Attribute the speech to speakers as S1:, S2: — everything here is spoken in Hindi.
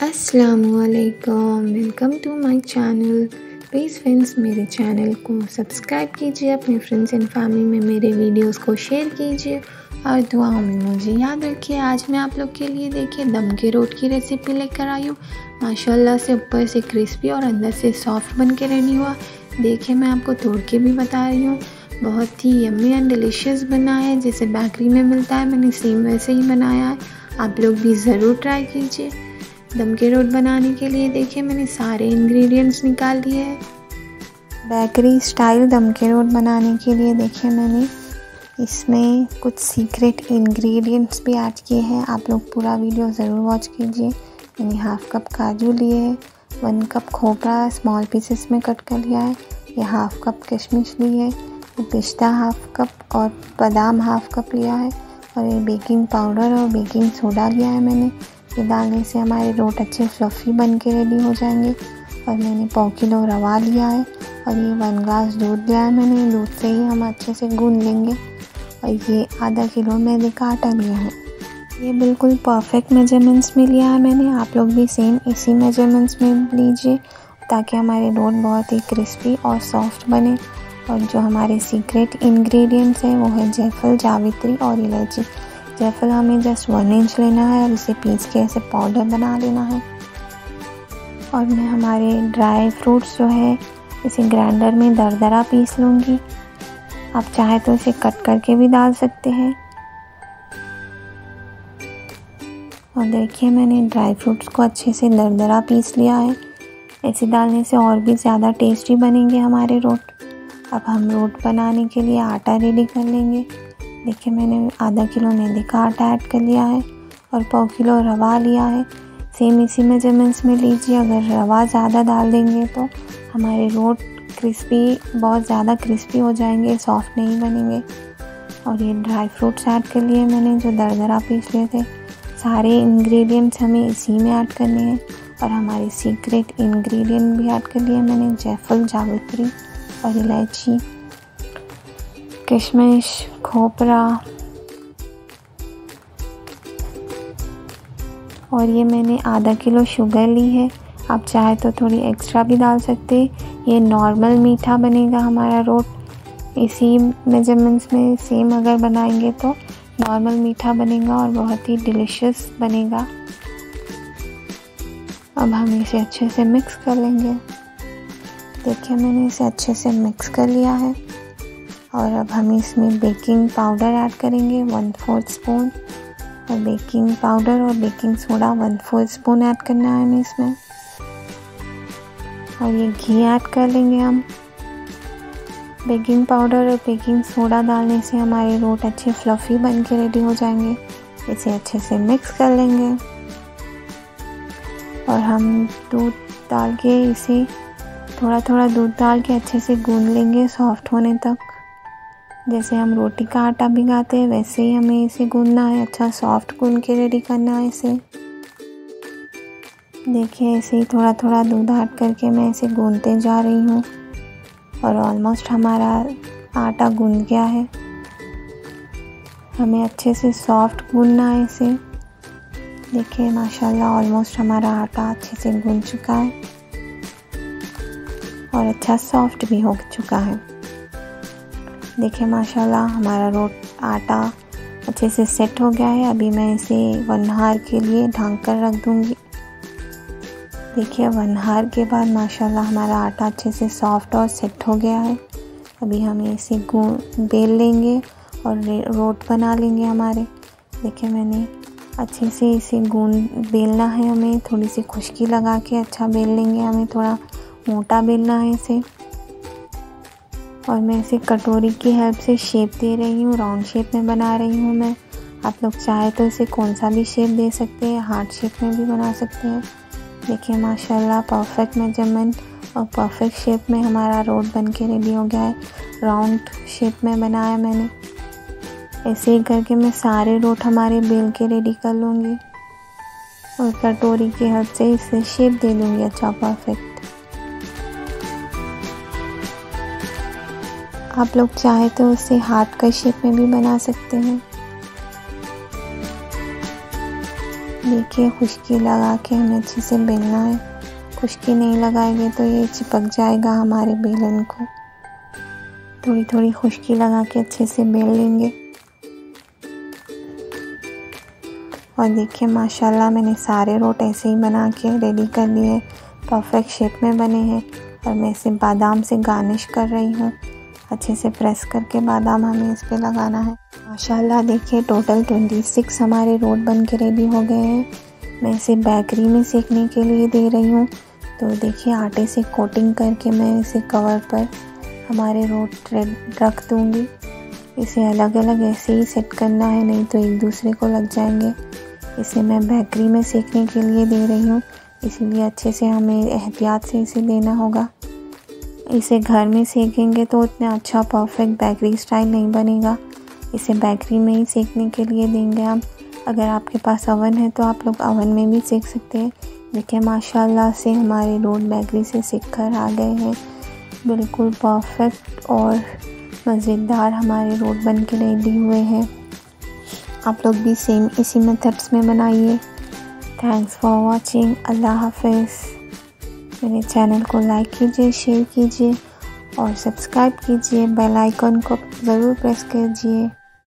S1: असलकम welcome to my channel please friends मेरे चैनल को सब्सक्राइब कीजिए, अपने फ्रेंड्स एंड फैमिली में मेरे वीडियोस को शेयर कीजिए और दुआओं में मुझे याद रखिए। आज मैं आप लोग के लिए देखिए दम के रोट की रेसिपी लेकर आई हूँ। माशाल्लाह से ऊपर से क्रिस्पी और अंदर से सॉफ्ट बन के रेडी हुआ। देखिए मैं आपको तोड़ के भी बता रही हूँ। बहुत ही यम्मी एंड डिलीशियस बना है, जैसे बेकरी में मिलता है। मैंने सेम वैसे ही बनाया है। आप लोग भी ज़रूर ट्राई कीजिए। दम के रोट बनाने के लिए देखिए मैंने सारे इंग्रेडिएंट्स निकाल लिए हैं। बेकरी स्टाइल दम के रोट बनाने के लिए देखिए मैंने। इसमें कुछ सीक्रेट इंग्रेडिएंट्स भी ऐड किए हैं। आप लोग पूरा वीडियो ज़रूर वॉच कीजिए। मैंने हाफ़ कप काजू लिए है वन कप खोपरा स्मॉल पीसेस में कट कर लिया है, ये हाफ़ कप किशमिश ली है पिस्ता हाफ़ कप और बादाम हाफ़ कप लिया है, और ये बेकिंग पाउडर और बेकिंग सोडा लिया है मैंने। ये डालने से हमारे रोट अच्छे फ्लफ़ी बन के रेडी हो जाएँगे। और मैंने पौ किलो रवा लिया है। और ये वन ग्लास दूध लिया है मैंने। दूध से ही हम अच्छे से गूंद लेंगे। और ये आधा किलो मैदे का आटा लिया है। ये बिल्कुल परफेक्ट मेजरमेंट्स में लिया है मैंने। आप लोग भी सेम इसी मेजरमेंट्स में लीजिए, ताकि हमारे रोट बहुत ही क्रिस्पी और सॉफ्ट बने। और जो हमारे सीक्रेट इंग्रेडिएंट्स हैं, वो है जयफल जावित्री और इलायची। जयफल हमें जस्ट वन इंच लेना है और इसे पीस के ऐसे पाउडर बना लेना है। और मैं हमारे ड्राई फ्रूट्स जो है, इसे ग्राइंडर में दरदरा पीस लूँगी। आप चाहे तो इसे कट करके भी डाल सकते हैं। और देखिए, मैंने ड्राई फ्रूट्स को अच्छे से दरदरा पीस लिया है। ऐसे डालने से और भी ज़्यादा टेस्टी बनेंगे हमारे रोट अब हम रोट बनाने के लिए आटा रेडी कर लेंगे। देखिए, मैंने आधा किलो मैदे का आटा ऐड कर लिया है और पौ किलो रवा लिया है। सेम इसी मेजरमेंट्स में लीजिए, अगर रवा ज़्यादा डाल देंगे तो हमारे रोट क्रिस्पी बहुत ज़्यादा क्रिस्पी हो जाएँगे सॉफ्ट नहीं बनेंगे। और ये ड्राई फ्रूट्स ऐड कर लिए मैंने, जो दरदरा पीस लिए थे। सारे इंग्रेडिएंट्स हमें इसी में ऐड करने हैं और हमारे सीक्रेट इंग्रेडिएंट भी ऐड कर लिए मैंने, जयफल जावित्री और इलायची। किशमिश, खोपरा और ये मैंने आधा किलो शुगर ली है। आप चाहे तो थोड़ी एक्स्ट्रा भी डाल सकते ये नॉर्मल मीठा बनेगा हमारा रोट। इसी मेजरमेंट्स में सेम अगर बनाएँगे तो नॉर्मल मीठा बनेगा और बहुत ही डिलीशियस बनेगा। अब हम इसे अच्छे से मिक्स कर लेंगे। देखिए मैंने इसे अच्छे से मिक्स कर लिया है। और अब हम इसमें बेकिंग पाउडर ऐड करेंगे वन फोर्थ स्पून और बेकिंग पाउडर और baking soda one fourth spoon add करना है हमें इसमें। और ये घी ऐड कर लेंगे हम। बेकिंग पाउडर और बेकिंग सोडा डालने से हमारे रोट अच्छे फ्लफ़ी बन के रेडी हो जाएँगे। इसे अच्छे से मिक्स कर लेंगे। और हम दूध डाल के इसे थोड़ा थोड़ा दूध डाल के अच्छे से गूंद लेंगे सॉफ्ट होने तक। जैसे हम रोटी का आटा भिगाते हैं, वैसे ही हमें इसे गूंदना है। अच्छा सॉफ्ट गूंद के रेडी करना है इसे। देखिए ऐसे ही थोड़ा थोड़ा दूध ऐड करके मैं इसे गूंदते जा रही हूँ। और ऑलमोस्ट हमारा आटा गूंद गया है। हमें अच्छे से सॉफ्ट गूंदना है इसे। देखिए, माशाल्लाह ऑलमोस्ट हमारा आटा अच्छे से गूंद चुका है। और अच्छा सॉफ्ट भी हो चुका है। देखिए माशाल्लाह, हमारा रोट, आटा अच्छे से सेट हो गया है। अभी मैं इसे वन हार के लिए ढांक कर रख दूँगी। देखिए वन हार के बाद, माशाल्लाह, हमारा आटा अच्छे से सॉफ्ट और सेट हो गया है। अभी हम इसे बेल लेंगे और रोट बना लेंगे हमारे। देखिए, मैंने अच्छे से इसे गूंद बेलना है हमें। थोड़ी सी खुश्की लगा के अच्छा बेल लेंगे हमें। थोड़ा मोटा बेलना है इसे। और मैं इसे कटोरी की हेल्प से शेप दे रही हूँ राउंड शेप में बना रही हूँ मैं। आप लोग चाहे तो इसे कौन सा भी शेप दे सकते हैं हार्ट शेप में भी बना सकते हैं। देखिए, माशाल्लाह परफेक्ट मेज़रमेंट और परफेक्ट शेप में हमारा रोड बन के रेडी हो गया है। राउंड शेप में बनाया मैंने। ऐसे ही करके मैं सारे रोट हमारे बेल के रेडी कर लूँगी। और कटोरी की हेल्प से इसे शेप दे दूँगी अच्छा परफेक्ट आप लोग चाहे तो उसे हार्ट का शेप में भी बना सकते हैं। देखिए, खुश्की लगा के हमें अच्छे से बेलना है। खुश्की नहीं लगाएँगे तो ये चिपक जाएगा हमारे बेलन को। थोड़ी थोड़ी खुश्की लगा के अच्छे से बेल लेंगे। और देखिए, माशाल्लाह, मैंने सारे रोट ऐसे ही बना के रेडी कर लिए परफेक्ट शेप में बने हैं और मैं इसे बादाम से गार्निश कर रही हूँ। अच्छे से प्रेस करके बादाम हमें इस पर लगाना है। माशाल्लाह देखिए टोटल ट्वेंटी सिक्स हमारे रोट बन के रेडी हो गए हैं। मैं इसे बेकरी में सेकने के लिए दे रही हूँ। तो देखिए, आटे से कोटिंग करके मैं इसे कवर पर हमारे रोट रख दूँगी। इसे अलग अलग ऐसे ही सेट करना है, नहीं तो एक दूसरे को लग जाएँगे। इसे मैं बेकरी में सेकने के लिए दे रही हूँ। इसीलिए अच्छे से हमें एहतियात से इसे देना होगा। इसे घर में सेकेंगे तो उतना अच्छा परफेक्ट बेकरी स्टाइल नहीं बनेगा। इसे बेकरी में ही सेकने के लिए देंगे हम अगर आपके पास अवन है तो आप लोग अवन में भी सेक सकते हैं। देखिए, माशाल्लाह से हमारे रोड बेकरी से सीख कर आ गए हैं। बिल्कुल परफेक्ट और मज़ेदार हमारे रोड बन के रेडी हुए हैं। आप लोग भी सेम इसी मेथड्स में बनाइए। थैंक्स फॉर वॉचिंग अल्लाह हाफिज़। मेरे चैनल को लाइक कीजिए, शेयर कीजिए और सब्सक्राइब कीजिए। बेल आइकन को ज़रूर प्रेस कीजिए।